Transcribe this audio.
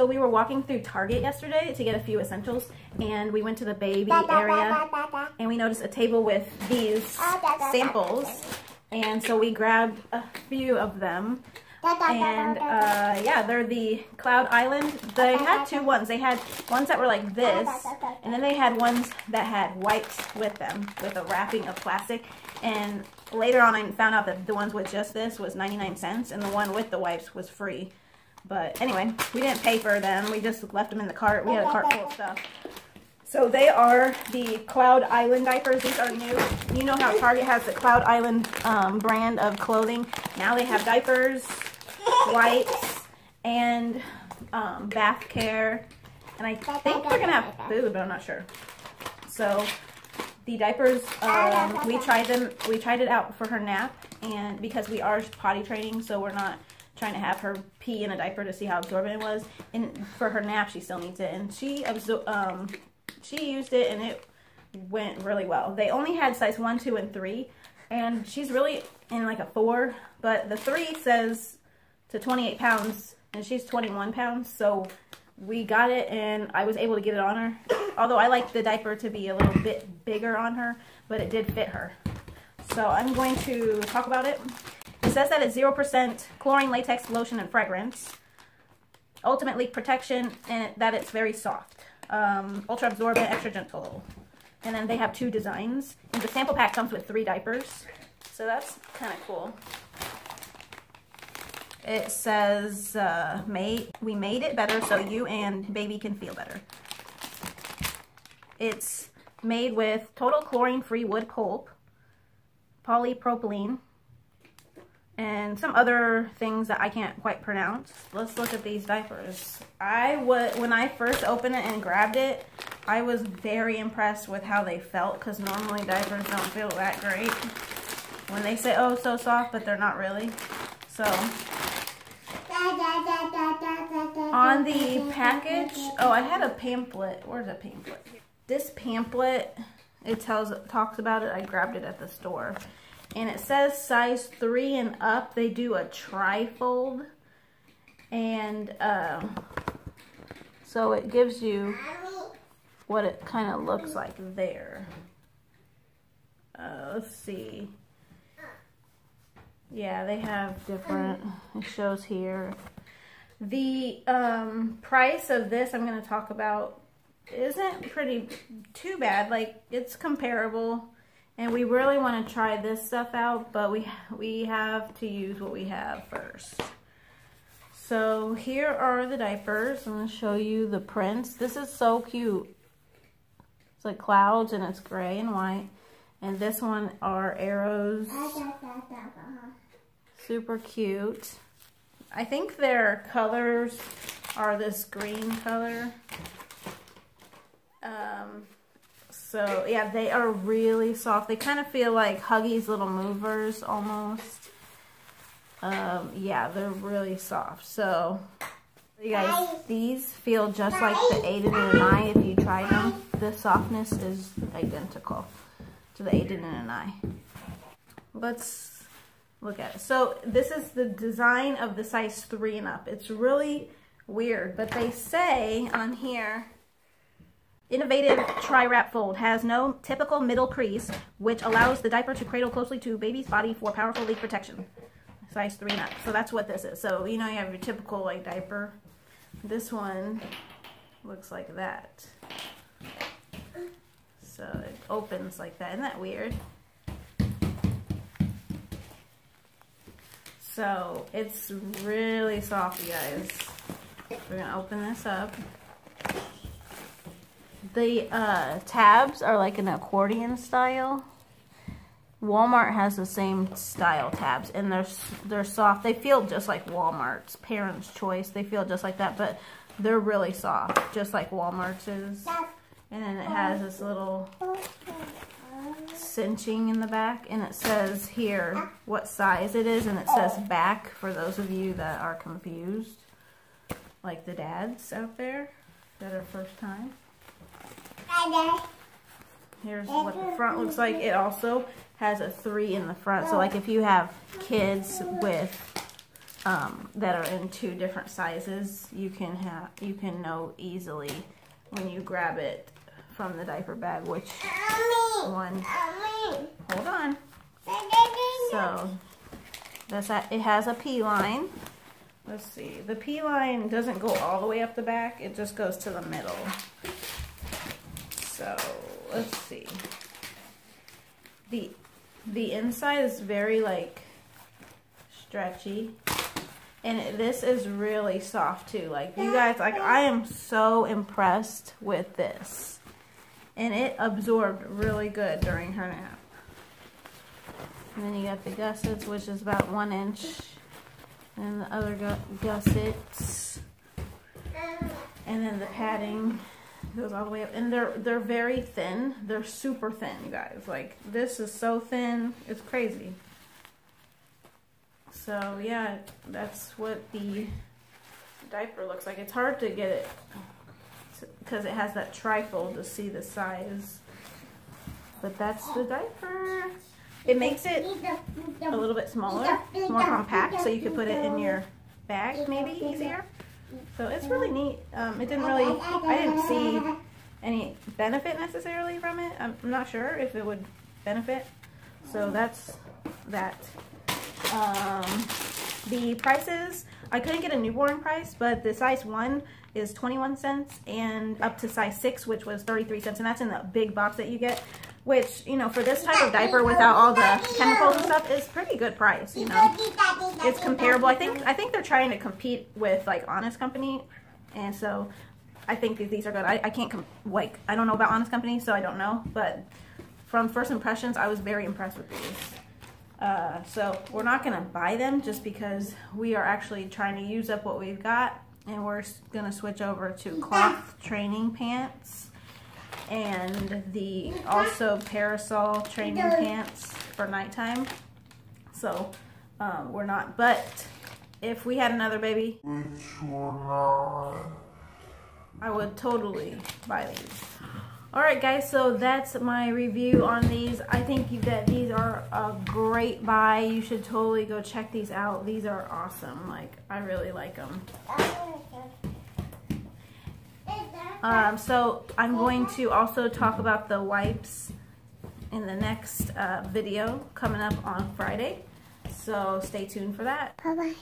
So we were walking through Target yesterday to get a few essentials, and we went to the baby area, and we noticed a table with these ah, samples, and so we grabbed a few of them. And uh, yeah, they're the Cloud Island. They ah, had two ones. They had ones that were like ah, this, and then they had ones that had wipes with them, with a wrapping of plastic. And later on, I found out that the ones with just this was 99 cents, and the one with the wipes was free. But anyway, we didn't pay for them. We just left them in the cart. We had a cart full of stuff. So they are the Cloud Island diapers. These are new. You know how Target has the Cloud Island um, brand of clothing. Now they have diapers, wipes, and um, bath care. And I think they're going to have food, but I'm not sure. So the diapers, um, we tried them. We tried it out for her nap, and because we are potty training, so we're not trying to have her pee in a diaper to see how absorbent it was. And for her nap, she still needs it. And she um, she used it, and it went really well. They only had size 1, 2, and 3. And she's really in like a 4. But the 3 says to 28 pounds, and she's 21 pounds. So we got it, and I was able to get it on her. Although I like the diaper to be a little bit bigger on her, but it did fit her. So I'm going to talk about it. It says that it's 0% chlorine, latex, lotion, and fragrance. Ultimate leak protection, and that it's very soft. Um, ultra absorbent, extra gentle. And then they have two designs. And the sample pack comes with three diapers. So that's kind of cool. It says, uh, made, we made it better so you and baby can feel better. It's made with total chlorine-free wood pulp, polypropylene, and some other things that I can't quite pronounce. Let's look at these diapers. I would, when I first opened it and grabbed it, I was very impressed with how they felt because normally diapers don't feel that great. When they say, oh, so soft, but they're not really. So, on the package, oh, I had a pamphlet. Where's a pamphlet? This pamphlet, it tells, talks about it. I grabbed it at the store. And it says size 3 and up, they do a trifold. And um, so it gives you what it kind of looks like there. Uh, let's see. Yeah, they have different, it shows here. The um, price of this I'm going to talk about isn't pretty too bad. Like, it's comparable and we really want to try this stuff out, but we, we have to use what we have first. So here are the diapers. I'm going to show you the prints. This is so cute. It's like clouds and it's gray and white. And this one are arrows. Super cute. I think their colors are this green color. Um, so yeah, they are really soft. They kind of feel like Huggies Little Movers almost. Um, yeah, they're really soft. So you guys, these feel just like the Aden and Anais if you try them. The softness is identical to the Aden and Anais. Let's look at it. So this is the design of the size 3 and up. It's really weird, but they say on here Innovative tri-wrap fold has no typical middle crease, which allows the diaper to cradle closely to baby's body for powerful leak protection. Size 3 and up. So that's what this is. So, you know, you have your typical like diaper. This one looks like that. So it opens like that. Isn't that weird? So it's really soft, you guys. We're going to open this up. The uh, tabs are like an accordion style. Walmart has the same style tabs, and they're they're soft. They feel just like Walmart's Parents' Choice. They feel just like that, but they're really soft, just like Walmart's is. And then it has this little cinching in the back, and it says here what size it is, and it says back for those of you that are confused, like the dads out there that are first time. Here's what the front looks like. It also has a three in the front. So like if you have kids with um, that are in two different sizes, you can have you can know easily when you grab it from the diaper bag which one. Hold on. So that's that. It has a P line. Let's see. The P line doesn't go all the way up the back. It just goes to the middle. So let's see. The the inside is very like stretchy. And this is really soft too. Like you guys, like I am so impressed with this. And it absorbed really good during her nap. And then you got the gussets, which is about one inch. And the other gu gussets. And then the padding goes all the way up. And they're they're very thin. They're super thin, you guys. Like this is so thin. It's crazy. So yeah, that's what the diaper looks like. It's hard to get it because it has that trifold to see the size. But that's the diaper. It makes it a little bit smaller, more compact, so you could put it in your bag maybe easier. So it's really neat. Um, it didn't really, I didn't see any benefit necessarily from it. I'm not sure if it would benefit. So that's that. Um, the prices, I couldn't get a newborn price, but the size 1 is 21 cents and up to size 6, which was 33 cents. And that's in the big box that you get, which, you know, for this type of diaper without all the chemicals and stuff is pretty good price, you know. It's comparable. I think I think they're trying to compete with, like, Honest Company. And so I think that these are good. I, I can't, like, I don't know about Honest Company, so I don't know. But from first impressions, I was very impressed with these. Uh, so we're not going to buy them just because we are actually trying to use up what we've got. And we're going to switch over to cloth training pants and the also parasol training pants for nighttime. So um, we're not, but if we had another baby, I would totally buy these. Alright guys, so that's my review on these. I think that these are a great buy. You should totally go check these out. These are awesome. Like, I really like them. Um, so I'm going to also talk about the wipes in the next uh, video coming up on Friday. So stay tuned for that. Bye-bye.